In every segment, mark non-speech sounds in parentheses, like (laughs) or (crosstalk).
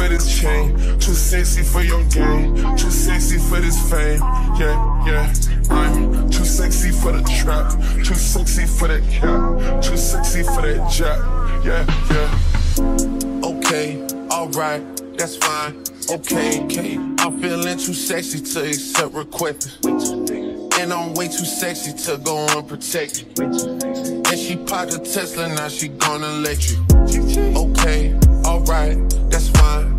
for this chain, too sexy for your game, too sexy for this fame. Yeah, yeah. I'm too sexy for the trap, too sexy for that cap, too sexy for that jack. Yeah, yeah. Okay, alright, that's fine. Okay, okay. I'm feeling too sexy to accept requests. And I'm way too sexy to go unprotected. And she popped a Tesla, now she gonna let you. Okay, alright, that's fine.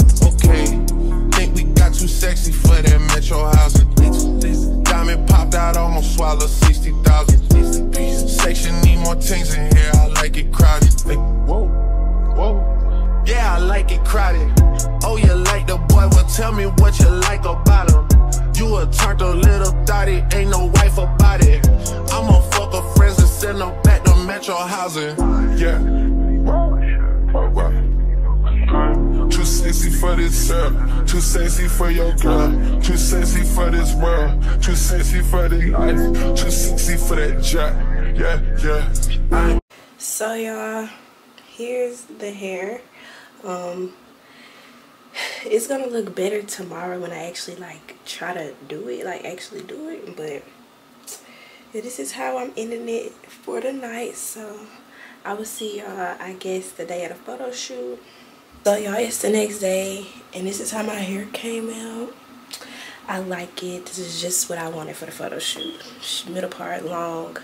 For your girl, too sexy for this world, too sexy for the life, too sexy for that jack. Yeah, yeah. I So y'all, here's the hair. Um, it's gonna look better tomorrow when I actually like try to do it, like actually do it. But this is how I'm ending it for the night. So I will see y'all, I guess, the day of the photo shoot. So y'all, it's the next day, and this is how my hair came out. I like it. This is just what I wanted for the photo shoot. Middle part long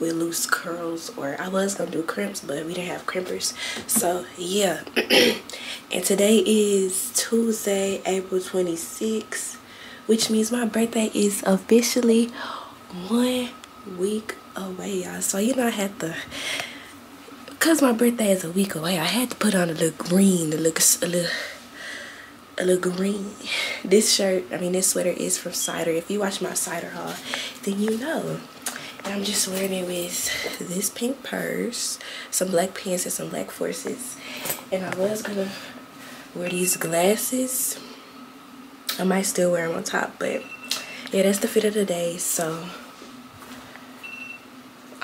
with loose curls or I was gonna do crimps but we didn't have crimpers. So yeah. (clears throat) and today is Tuesday, April 26th, which means my birthday is officially one week away, y'all. So you know I had to because my birthday is a week away, I had to put on a little green, a little, a little a little green. This shirt, I mean this sweater is from Cider. If you watch my Cider haul, then you know. And I'm just wearing it with this pink purse, some black pants and some black forces. And I was gonna wear these glasses. I might still wear them on top, but yeah, that's the fit of the day. So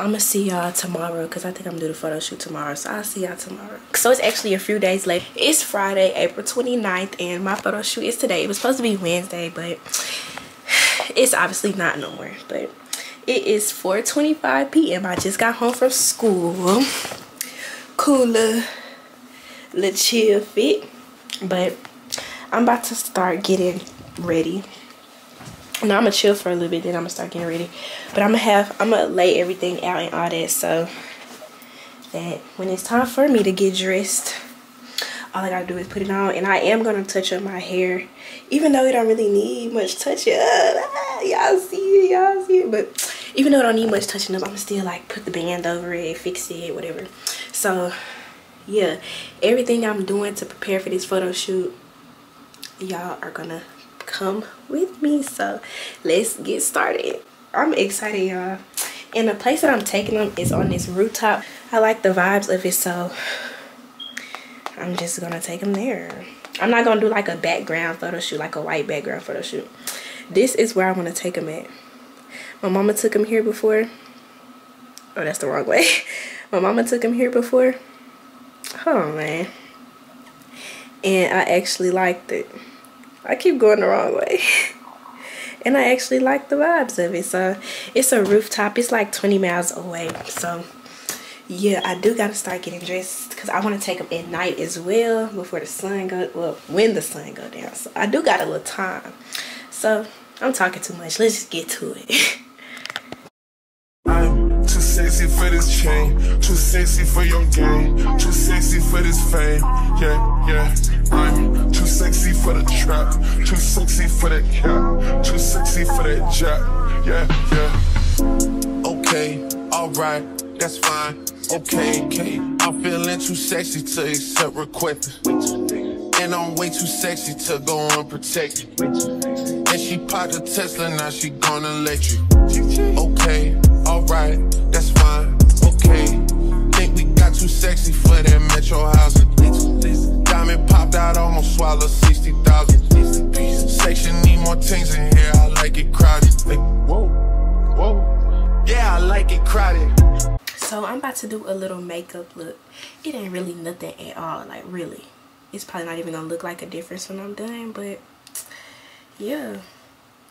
I'm gonna see y'all tomorrow because I think I'm gonna do the photo shoot tomorrow. So I'll see y'all tomorrow. So it's actually a few days late. It's Friday, April 29th, and my photo shoot is today. It was supposed to be Wednesday, but (sighs) it's obviously not no more. But it is 4.25 p.m. I just got home from school. Cooler, little chill fit. But I'm about to start getting ready now I'm gonna chill for a little bit then I'm gonna start getting ready. But I'm gonna have I'm gonna lay everything out and all that so that when it's time for me to get dressed all I gotta do is put it on. And I am gonna touch up my hair even though it don't really need much touching. Up y'all see it y'all see it. But even though it don't need much touching up I'm still like put the band over it fix it whatever. So yeah everything I'm doing to prepare for this photo shoot y'all are gonna come with me. So let's get started. I'm excited y'all. And the place that i'm taking them is on this rooftop. I like the vibes of it so i'm just gonna take them there. I'm not gonna do like a background photo shoot like a white background photo shoot. This is where i want to take them at. My mama took them here before. Oh that's the wrong way. (laughs) My mama took them here before. Oh man. And i actually liked it I keep going the wrong way. (laughs) and I actually like the vibes of it. So it's a rooftop. It's like 20 miles away. So yeah, I do got to start getting dressed because I want to take them at night as well before the sun go. Well, when the sun go down. So I do got a little time. So I'm talking too much. Let's just get to it. (laughs) I'm too sexy for this chain, too sexy for your game, too sexy for this fame. Yeah, yeah. I'm sexy for the trap, too sexy for that cap, too sexy for that jack. Yeah, yeah. Okay, alright, that's fine. Okay, okay. I'm feeling too sexy to accept requests. And I'm way too sexy to go unprotected. And she popped a Tesla, now she gonna let you. Okay, alright, that's fine. Okay, think we got too sexy for that metro housing. Diamond out, almost swallowed 60,000. Section need more things in here, I like it crowded. Whoa, whoa. Yeah, I like it crowded. So I'm about to do a little makeup look. It ain't really nothing at all, like really. it's probably not even gonna look like a difference when I'm done but yeah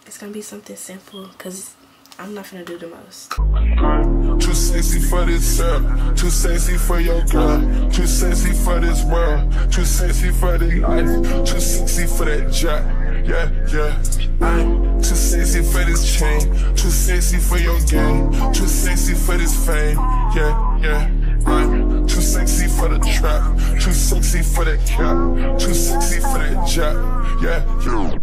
it's gonna be something simple because I'm not gonna do the most. Too sexy for this girl, too sexy for your girl, too sexy for this world, too sexy for the life, too sexy for that jack. Yeah, yeah. I'm too sexy for this chain, too sexy for your game, too sexy for this fame. Yeah, yeah. I'm too sexy for the trap, too sexy for that cap, too sexy for that jack. Yeah, yeah.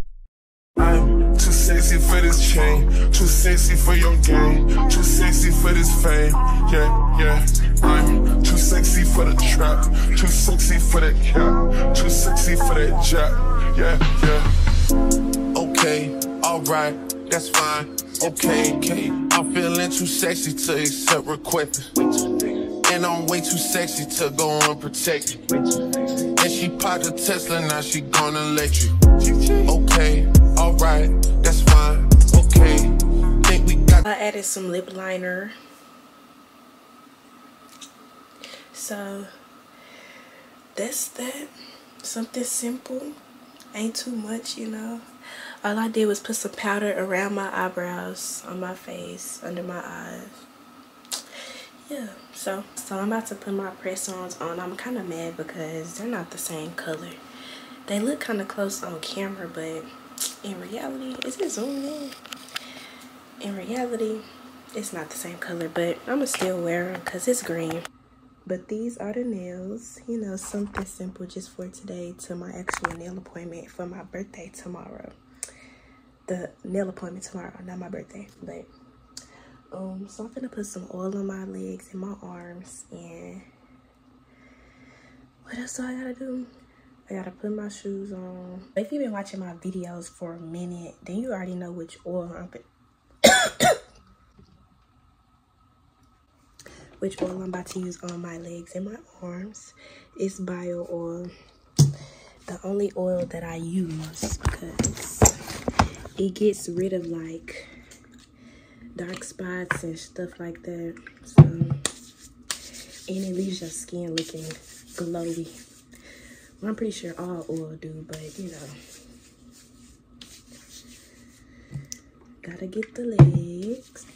I'm too sexy for this chain, too sexy for your game, too sexy for this fame. Yeah, yeah. I'm too sexy for the trap, too sexy for that cap, too sexy for that jack. Yeah, yeah. Okay, alright, that's fine. Okay, okay. I'm feeling too sexy to accept requests. And I'm way too sexy to go unprotected. And she popped a Tesla, now she gonna let you. Okay, alright, that's fine. Okay, think we got. I added some lip liner. So that's that. Something simple. Ain't too much, you know. All I did was put some powder around my eyebrows, on my face, under my eyes. Yeah, so so I'm about to put my press-ons on. I'm kind of mad because they're not the same color. They look kind of close on camera, but in reality, is it zoomed in? In reality, it's not the same color, but I'm gonna still wear them because it's green. But these are the nails, you know, something simple just for today to my actual nail appointment for my birthday tomorrow. The nail appointment tomorrow, not my birthday, but um, so I'm gonna put some oil on my legs and my arms and what else do I gotta do? I gotta put my shoes on. If you've been watching my videos for a minute, then you already know which oil I'm (coughs) which oil I'm about to use on my legs and my arms. It's bio oil. The only oil that I use because it gets rid of like dark spots and stuff like that. So, and it leaves your skin looking glowy. Well, I'm pretty sure all oil do, but you know. Gotta get the legs.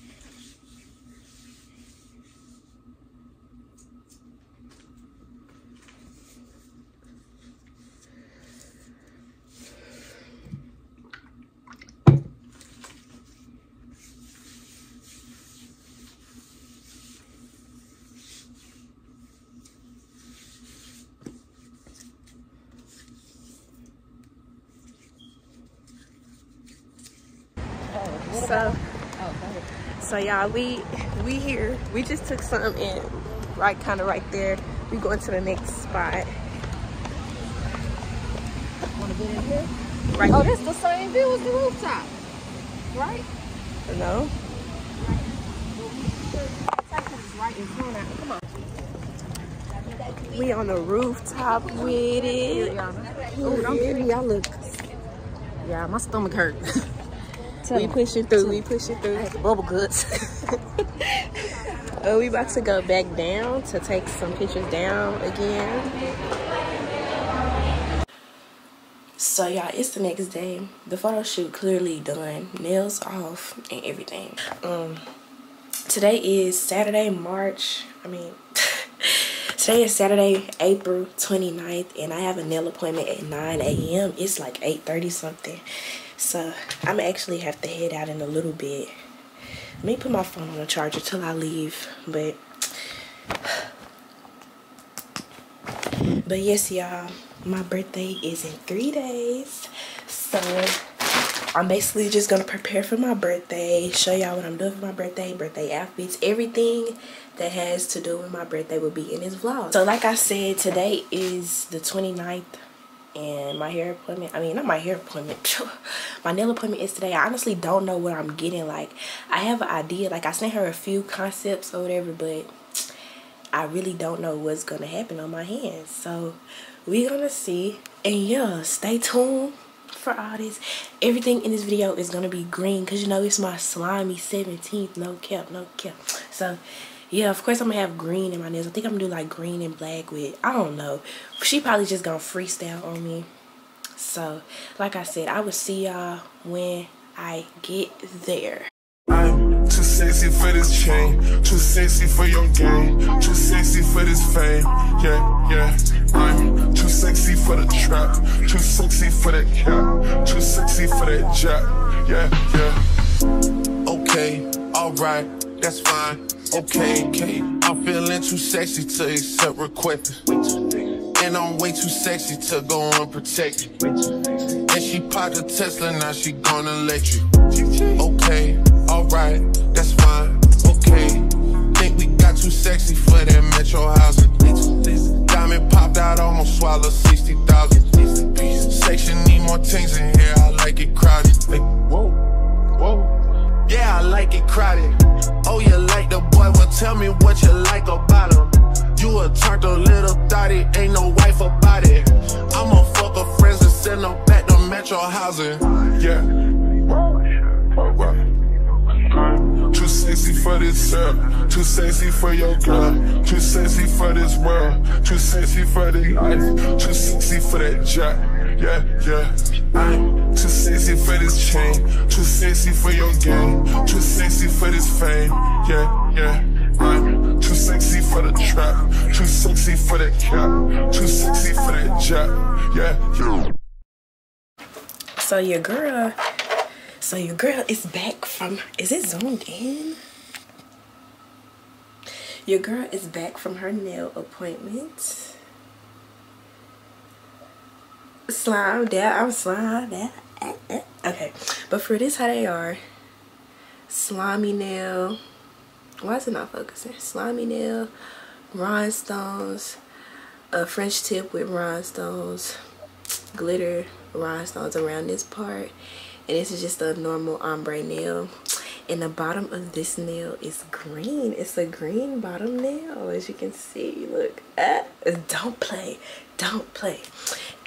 So, so y'all, we we here. We just took something in, right, kind of right there. We going to the next spot. Want to get in here? Right. Oh, this the same view as the rooftop, right? No. Right in front of. Come on. We on the rooftop with it. Oh, don't give me. Y'all look. Yeah, my stomach (laughs) hurt. We pushing through. We pushing through. Bubble guts. (laughs) Oh, we about to go back down to take some pictures down again. So y'all, it's the next day. The photo shoot clearly done. Nails off and everything. Um, today is Saturday, March. I mean, (laughs) today is Saturday, April 29th, and I have a nail appointment at 9 a.m. It's like 8:30 something. So I'm actually have to head out in a little bit. Let me put my phone on the charger till I leave. But but yes, y'all, my birthday is in three days. So I'm basically just gonna prepare for my birthday, show y'all what I'm doing for my birthday, birthday outfits, everything that has to do with my birthday will be in this vlog. So like I said, today is the 29th and my hair appointment i mean not my hair appointment (laughs) my nail appointment is today. I honestly don't know what i'm getting like i have an idea like i sent her a few concepts or whatever but i really don't know what's gonna happen on my hands. So we're gonna see. And yeah stay tuned for all this. Everything in this video is gonna be green because you know it's my slimy 17th no cap no cap. So yeah, of course I'm gonna have green in my nails. I think I'm gonna do like green and black with, I don't know. She probably just gonna freestyle on me. So, like I said, I will see y'all when I get there. I'm too sexy for this chain, too sexy for your game, too sexy for this fame. Yeah, yeah. I'm too sexy for the trap, too sexy for that cap, too sexy for that jack. Yeah, yeah. Okay, alright, that's fine. Okay, okay. I'm feeling too sexy to accept requests. And I'm way too sexy to go unprotected. And she popped a Tesla, now she gonna let you. Okay, alright, that's fine. Okay, think we got too sexy for that metro housing. Diamond popped out, almost swallowed 60,000. Section need more things in here, I like it crowded. Whoa, whoa. Yeah, I like it crowded. Oh, you like the boy? Well, tell me what you like about him. You a a little thotty, ain't no wife about it. I'ma fuck her friends and send them back to metro housing. Yeah. Too sexy for this girl, too sexy for your girl, too sexy for this world, too sexy for the life, too sexy for that jack. Yeah, yeah. I'm too sexy for this chain, too sexy for your game, too sexy for this fame. Yeah, yeah. I'm too sexy for the trap, too sexy for that cap, too sexy for that jack. Yeah, yeah. So your girl, so your girl is back from, is it zoomed in? Your girl is back from her nail appointment. Slime that, I'm slime that. Okay, but for this how they are. Slimy nail. Why is it not focusing? Slimy nail, rhinestones, a French tip with rhinestones, glitter rhinestones around this part and this is just a normal ombre nail and the bottom of this nail is green it's a green bottom nail as you can see look ah, don't play don't play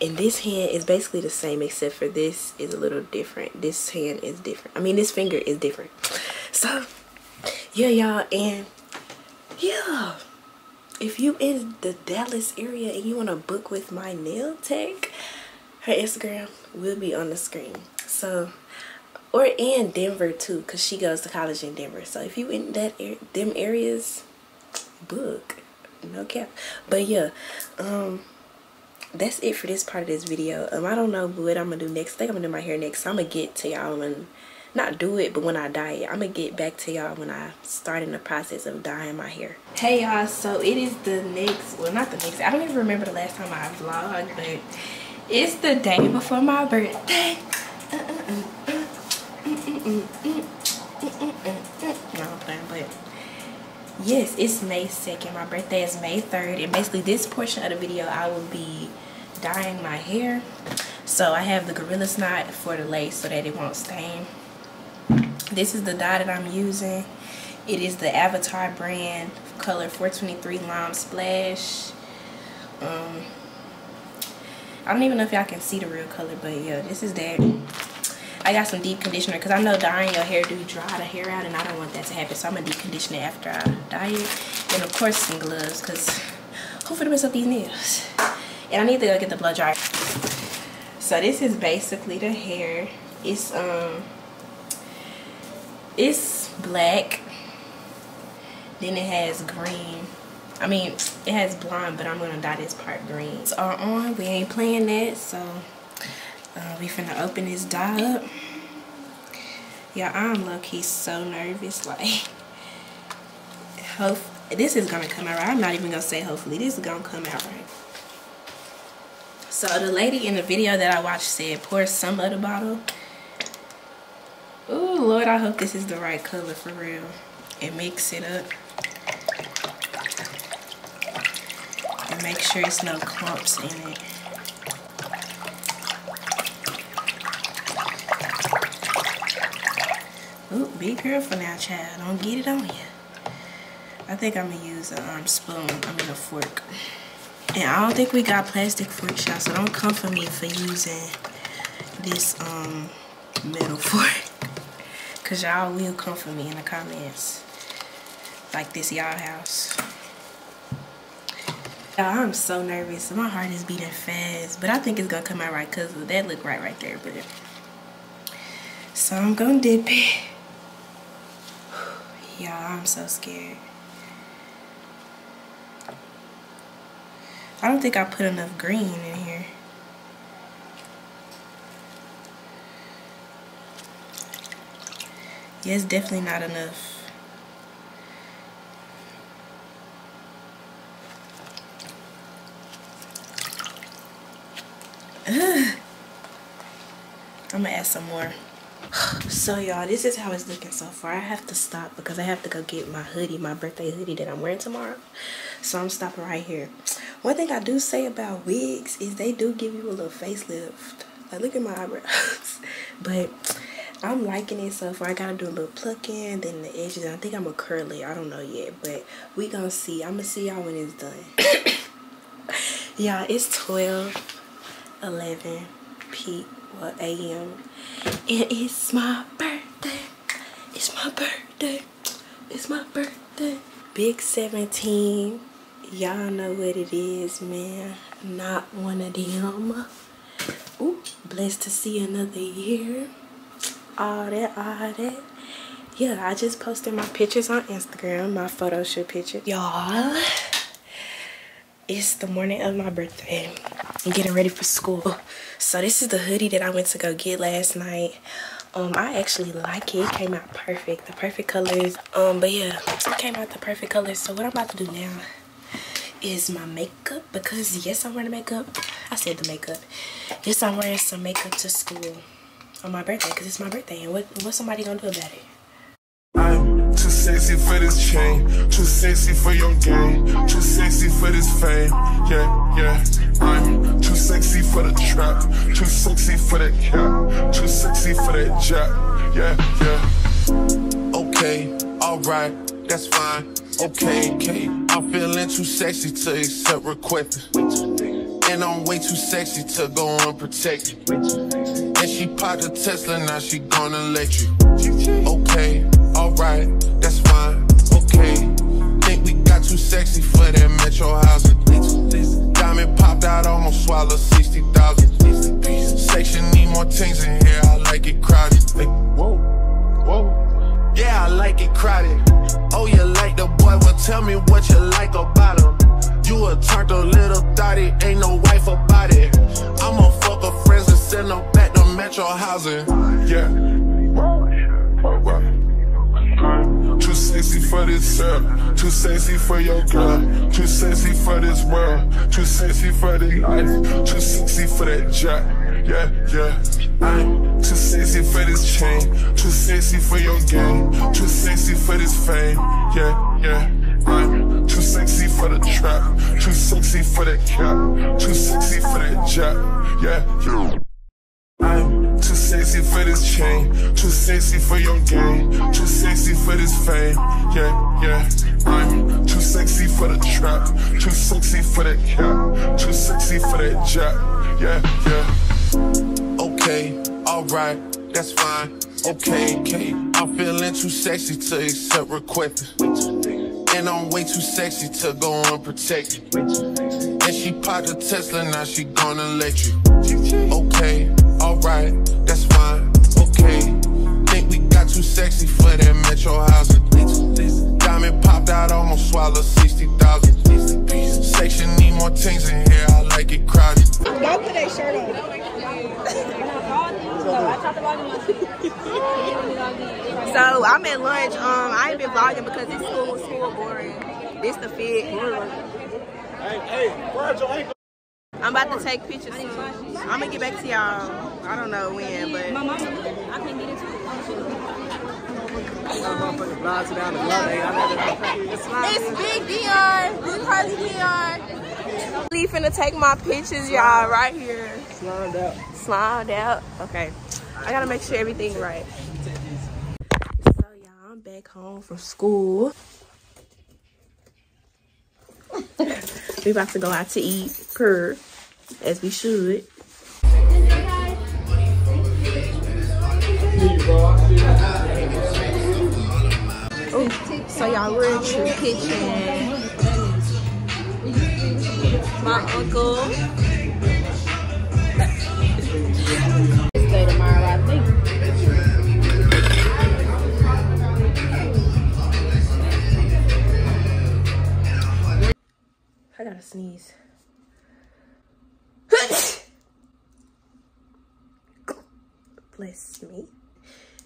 and this hand is basically the same except for this is a little different this hand is different i mean this finger is different so yeah y'all and yeah if you in the dallas area and you want to book with my nail tech her Instagram will be on the screen. So, or in Denver too, cause she goes to college in Denver. So if you in that them areas, book, no cap. But yeah, um, that's it for this part of this video. Um, I don't know what I'm gonna do next. I think I'm gonna do my hair next. So I'm gonna get to y'all and not do it, but when I dye it, I'm gonna get back to y'all when I start in the process of dyeing my hair. Hey y'all, so it is the next, well not the next, I don't even remember the last time I vlogged, but it's the day before my birthday. No, I'm playing, but yes, it's May 2nd. My birthday is May 3rd. And basically this portion of the video, I will be dyeing my hair. So I have the Gorilla knot for the lace so that it won't stain. This is the dye that I'm using. It is the Avatar brand color 423 Lime Splash. Um, I don't even know if y'all can see the real color, but yeah, this is that. I got some deep conditioner because I know dyeing your hair do dry the hair out and I don't want that to happen. So I'm going to deep condition it after I dye it. And of course some gloves because hopefully mess up these nails. And I need to go get the blow dryer. So this is basically the hair. It's um it's black. Then it has green I mean, it has blonde, but I'm to dye this part green. It's all on. We ain't playing that, so uh, we finna open this dye up. Yeah, I'm low-key so nervous. Like, hope this is to come out right. I'm not even to say hopefully. This is to come out right. So the lady in the video that I watched said pour some of the bottle. Oh Lord, I hope this is the right color for real. And mix it up. and make sure it's no clumps in it. Be careful now, child. Don't get it on you. I think I'm gonna use a um, spoon, I mean a fork. And I don't think we got plastic forks, y'all, so don't come for me for using this um metal (laughs) fork. Cause y'all will come for me in the comments. like this y'all house. I'm so nervous. My heart is beating fast, but I think it's gonna come out right because that look right right there. But so I'm gonna dip it. Y'all, I'm so scared. I don't think I put enough green in here. Yeah, it's definitely not enough. (sighs) Ugh. I'm gonna add some more. (sighs) So y'all, this is how it's looking so far. I have to stop because I have to go get my hoodie, my birthday hoodie that I'm wearing tomorrow. So I'm stopping right here. One thing I do say about wigs is they do give you a little facelift. Like look at my eyebrows. (laughs) but I'm liking it so far. I gotta do a little plucking, then the edges. I think I'm a curly. I don't know yet, but we gonna see. I'm gonna see y'all when it's done. (coughs) y'all, it's 12, 11 p. Well, a.m. It's my birthday. It's my birthday. It's my birthday. Big 17. Y'all know what it is, man. Not one of them. Ooh, blessed to see another year all that, all that. Yeah, I just posted my pictures on Instagram, my photo shoot picture. Y'all, it's the morning of my birthday. I'm getting ready for school. So this is the hoodie that I went to go get last night. Um, I actually like it. It came out perfect. The perfect colors. Um, but yeah, it came out the perfect colors. So what I'm about to do now is my makeup because yes, I'm wearing makeup. I said the makeup. Yes, I'm wearing some makeup to school on my birthday because it's my birthday. And what what's somebody gonna do about it? I'm too sexy for this chain, too sexy for your game, too sexy for this fame. Yeah, yeah. I'm too sexy for the trap, too sexy for that cap, too sexy for that jack. Yeah, yeah. Okay, alright, that's fine. Okay, okay. I'm feeling too sexy to accept requests. And I'm way too sexy to go unprotected. And she popped a Tesla, now she gonna let you. Okay, alright, that's fine. Okay, think we got too sexy for that metro housing. Diamond popped out, almost swallowed 60,000. Section need more things in here, I like it crowded. whoa, whoa. Yeah, I like it crowded. Oh, you like the boy? Well, tell me what you like about him. You a turned a little thotty, ain't no wife about it. I'ma fuck her friends and send them back to metro housing. Yeah. Sexy for this sir. too sexy for your girl, too sexy for this world, too sexy for the life, too sexy for that jack. Yeah, yeah. I'm too sexy for this chain, too sexy for your game, too sexy for this fame. Yeah, yeah. I'm too sexy for the trap, too sexy for that cap, too sexy for that jack. Yeah, yeah. I'm sexy for this chain, too sexy for your game, too sexy for this fame. Yeah, yeah. I'm too sexy for the trap, too sexy for that cap, too sexy for that jack. Yeah, yeah. Okay, alright, that's fine. Okay, okay. I'm feeling too sexy to accept requests. And I'm way too sexy to go unprotected. And she popped a Tesla, now she gonna let you. Okay, alright, that's too sexy for that metro housing. Diamond popped out, almost swallowed 60,000. Section need more things in here, I like it crowded. Don't put that shirt on. so I'm at lunch. Um, I ain't been vlogging because it's school, school boring. This the fit. Hey, hey, Virgil ain't I'm about to take pictures soon. I'm gonna get back to y'all. I don't know when, but My mama, I can get it too. motherfucking vlogs down the blood. Hey, I it's Big Dion, Big Harley Dion. We finna take my pictures, y'all, right here. Slide out. Slide out. Okay, I gotta make sure everything right. So y'all, I'm back home from school. we about to go out to eat, per as we should. Oh, so y'all, we're in True Kitchen. My uncle. Stay tomorrow, I think. I gotta sneeze. (laughs) Bless me.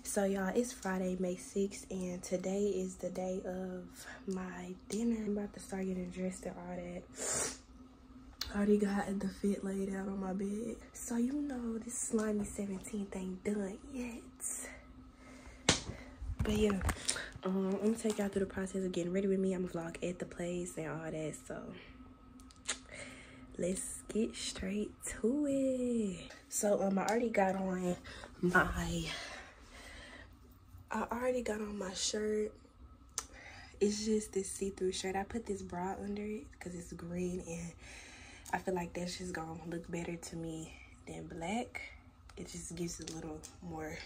So y'all, it's Friday, May 6th, and today is the day of my dinner. I'm about to start getting dressed and all that. (sighs) Already got the fit laid out on my bed. So you know this slimy 17th ain't done yet. But yeah, um, I'm gonna take y'all through the process of getting ready with me. I'm gonna vlog at the place and all that. So let's get straight to it. So um, I already got on my. I already got on my shirt. It's just this see-through shirt. I put this bra under it because it's green and I feel like that's just gonna look better to me than black. It just gives a little more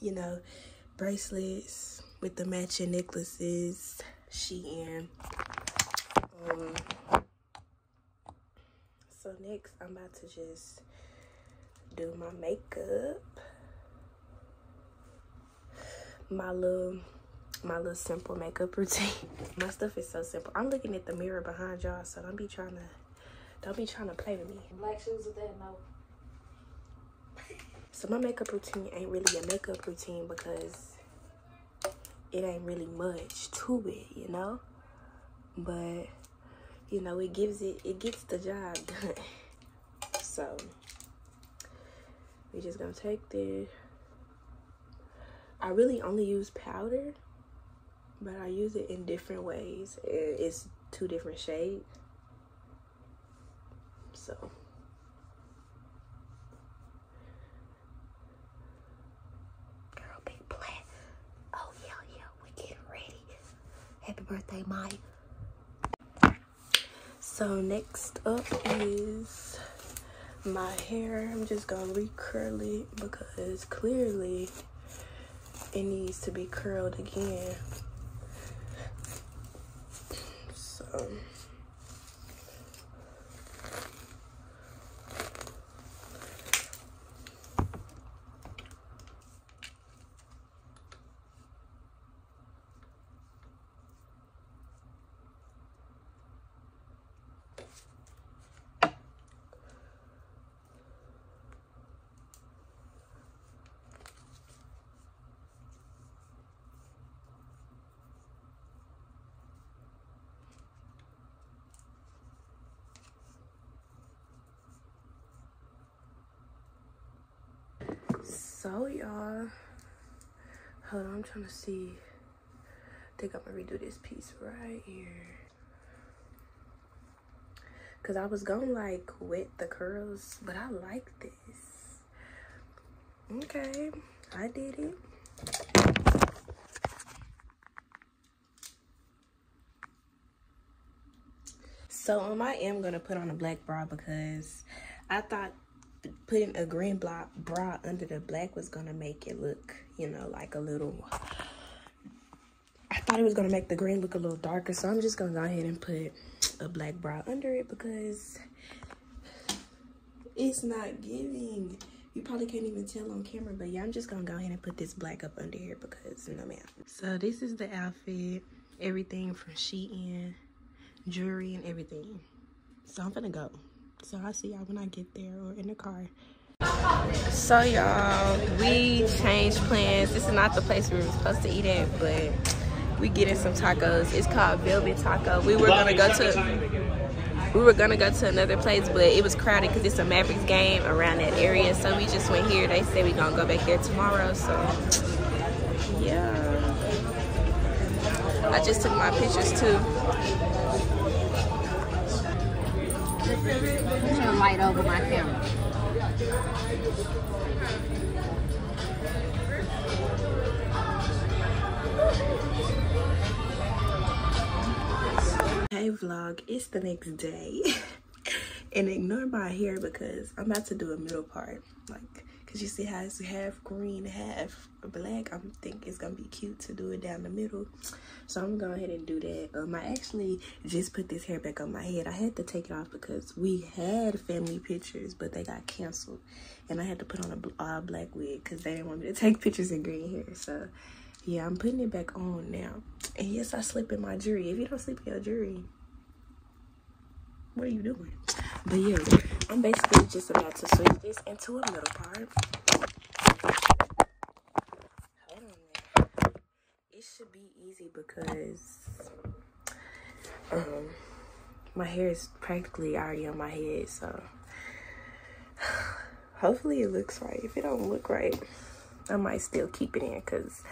you know, bracelets with the matching necklaces, Shein. Um, so next, I'm about to just do my makeup. My little, my little simple makeup (laughs) routine. My stuff is so simple. I'm looking at the mirror behind y'all, so don't be trying to, don't be trying to play with me. Black shoes with that, no. So my makeup routine ain't really a makeup routine because it ain't really much to it, you know? But you know, it gives it it gets the job (laughs) done. So we just gonna take this. I really only use powder, but I use it in different ways. It's two different shades. So Girl, big black. Oh, yeah, yeah, we getting ready. Happy birthday, Mike. So, next up is my hair. I'm just gonna recurl it because clearly it needs to be curled again. So, So y'all, hold on, I'm trying to see. I think I'm gonna redo this piece right here. Cause I was gonna like wet the curls, but I like this. Okay, I did it. So um, I am gonna put on a black bra because I thought putting a green bra, bra under the black was gonna make it look, you know, like a little. I thought it was gonna make the green look a little darker, so I'm just gonna go ahead and put a black bra under it because it's not giving. You probably can't even tell on camera, but yeah, I'm just gonna go ahead and put this black up under here because no man. So this is the outfit, everything from Shein, jewelry and everything. So I'm gonna go. So I'll see y'all when I get there or in the car. So y'all, we changed plans. This is not the place we were supposed to eat at, but we getting some tacos. It's called Velvet Taco. We were gonna go to we were gonna go to another place, but it was crowded because it's a Mavericks game around that area. So we just went here. They said we gonna go back here tomorrow. So yeah, I just took my pictures too. Light over my camera. Hey vlog, it's the next day. (laughs) and ignore my hair because I'm about to do a middle part. Like, cause Cause you see how it's half green, half black. I'm think it's gonna be cute to do it down the middle. So I'm gonna go ahead and do that. Um, I actually just put this hair back on my head. I had to take it off because we had family pictures, but they got canceled, and I had to put on a all black wig because they didn't want me to (laughs) take pictures in green hair. So yeah, I'm putting it back on now. And yes, I slip in my jewelry. If you don't sleep in your jewelry, what are you doing? But yeah, I'm basically just about to switch this into a middle part. It should be easy because um my hair is practically already on my head, so (sighs) hopefully it looks right. If it don't look right, I might still keep it in because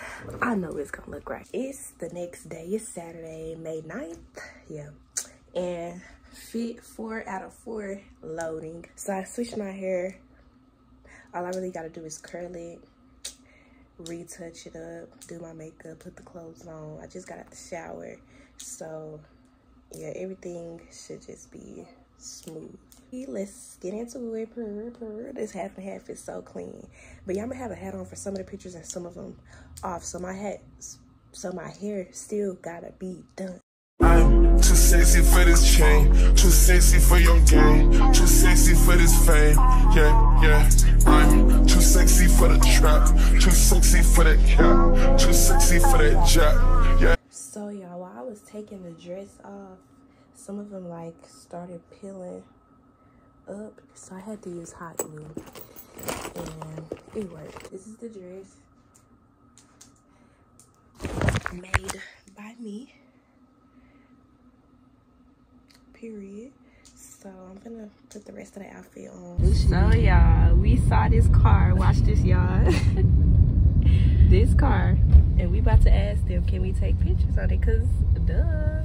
I know it's gonna look right. It's the next day, it's Saturday, May 9th. Yeah. And fit four out of four loading. So I switched my hair. All I really gotta do is curl it, retouch it up, do my makeup, put the clothes on. I just got out the shower. So yeah, everything should just be smooth. Let's get into it. This half and half is so clean. But yeah, I'm gonna have a hat on for some of the pictures and some of them off. So my hat, so my hair still gotta be done. Sexy for this chain, too sexy for your game, too sexy for this fame. Yeah, yeah. I'm too sexy for the trap, too sexy for that cap, too sexy for that jack. Yeah. So y'all, while I was taking the dress off, some of them like started peeling up, so I had to use hot glue, and it worked. This is the dress made by me. Period. So I'm gonna put the rest of the outfit on. Oh, so y'all, we saw this car. Watch this, y'all. (laughs) this car, and we about to ask them, can we take pictures on it? Cause duh.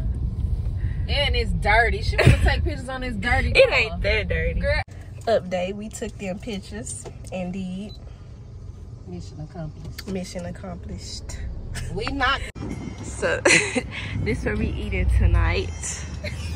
And it's dirty. She want to take pictures on this dirty car. It ain't that dirty. Girl. Update: We took them pictures. Indeed, Mission accomplished. mission accomplished. We not. So (laughs) this what we eating tonight. (laughs)